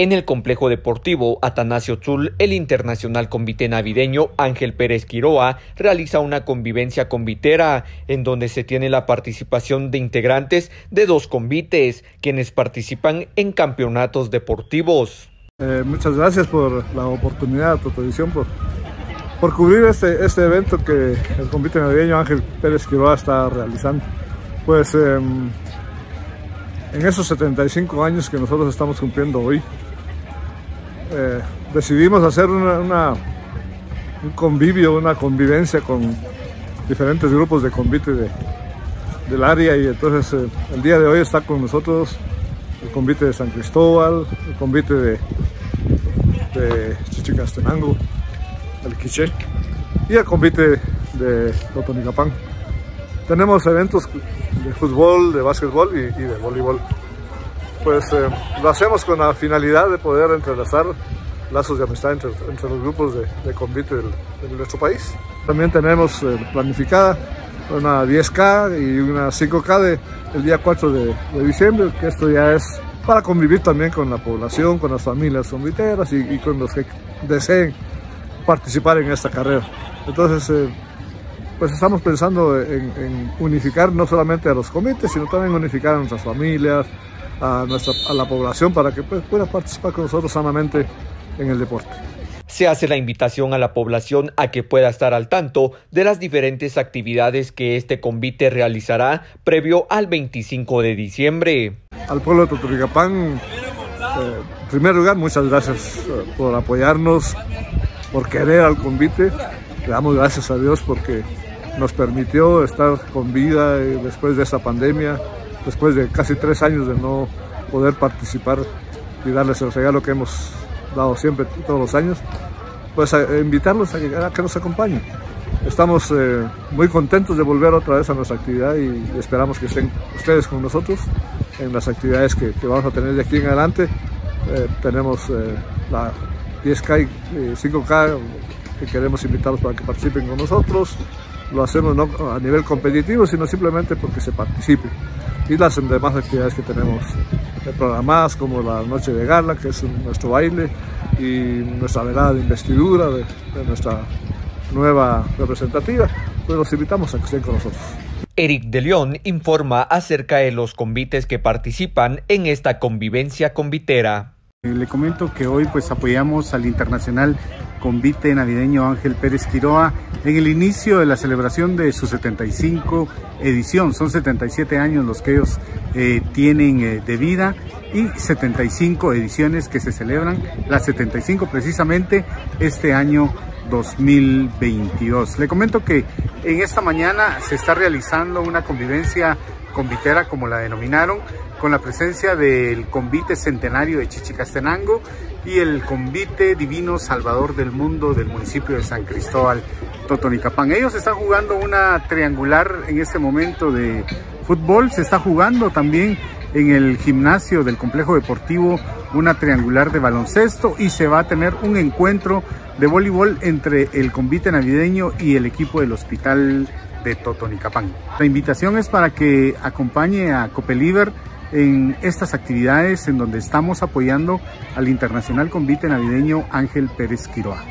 En el complejo deportivo Atanasio Zul, el internacional convite navideño Ángel Pérez Quiroa realiza una convivencia convitera en donde se tiene la participación de integrantes de dos convites, quienes participan en campeonatos deportivos. Eh, muchas gracias por la oportunidad, Totodivisión, por, por cubrir este, este evento que el convite navideño Ángel Pérez Quiroa está realizando. Pues em, en esos 75 años que nosotros estamos cumpliendo hoy, eh, decidimos hacer una, un convivio, una convivencia con diferentes grupos de convite del área y entonces eh, el día de hoy está con nosotros el convite de San Cristóbal, el convite de, de Chichicastenango, el Quiché y el convite de Totonicapán. Tenemos eventos de fútbol, de básquetbol y de voleibol pues eh, lo hacemos con la finalidad de poder entrelazar lazos de amistad entre, los grupos de, de convite de nuestro país. También tenemos eh, planificada una 10K y una 5K de, el día 4 de, diciembre, que esto ya es para convivir también con la población, con las familias conviteras y, con los que deseen participar en esta carrera. Entonces, eh, pues estamos pensando en, en, unificar no solamente a los comités, sino también unificar a nuestras familias, a, nuestra, a la población para que pues, pueda participar con nosotros sanamente en el deporte. Se hace la invitación a la población a que pueda estar al tanto de las diferentes actividades que este convite realizará previo al 25 de diciembre. Al pueblo de Totoricapán, eh, en primer lugar, muchas gracias eh, por apoyarnos, por querer al convite. Le damos gracias a Dios porque nos permitió estar con vida eh, después de esta pandemia, después de casi tres años de no poder participar y darles el regalo que hemos dado siempre, todos los años, pues a invitarlos a, que, que nos acompañen. Estamos eh, muy contentos de volver otra vez a nuestra actividad y esperamos que estén ustedes con nosotros en las actividades que, vamos a tener de aquí en adelante. Eh, tenemos eh, la 10K y 5K que queremos invitarlos para que participen con nosotros. Lo hacemos no a nivel competitivo, sino simplemente porque se participe y las demás actividades que tenemos programadas como la noche de gala, que es nuestro baile, y nuestra velada de investidura de, nuestra nueva representativa, pues los invitamos a que estén con nosotros. Eric de León informa acerca de los convites que participan en esta convivencia convitera. Eh, le comento que hoy pues apoyamos al internacional convite navideño Ángel Pérez Quiroa en el inicio de la celebración de su 75 edición. Son 77 años los que ellos eh, tienen eh, de vida y 75 ediciones que se celebran, las 75 precisamente este año 2022. Le comento que en esta mañana se está realizando una convivencia convitera, como la denominaron, con la presencia del convite centenario de Chichicastenango y el convite divino salvador del mundo del municipio de San Cristóbal, Totonicapán. Ellos están jugando una triangular en este momento de fútbol, se está jugando también en el gimnasio del complejo deportivo una triangular de baloncesto y se va a tener un encuentro de voleibol entre el convite navideño y el equipo del hospital de Totonicapán. La invitación es para que acompañe a Copeliver en estas actividades en donde estamos apoyando al internacional convite navideño Ángel Pérez Quiroa.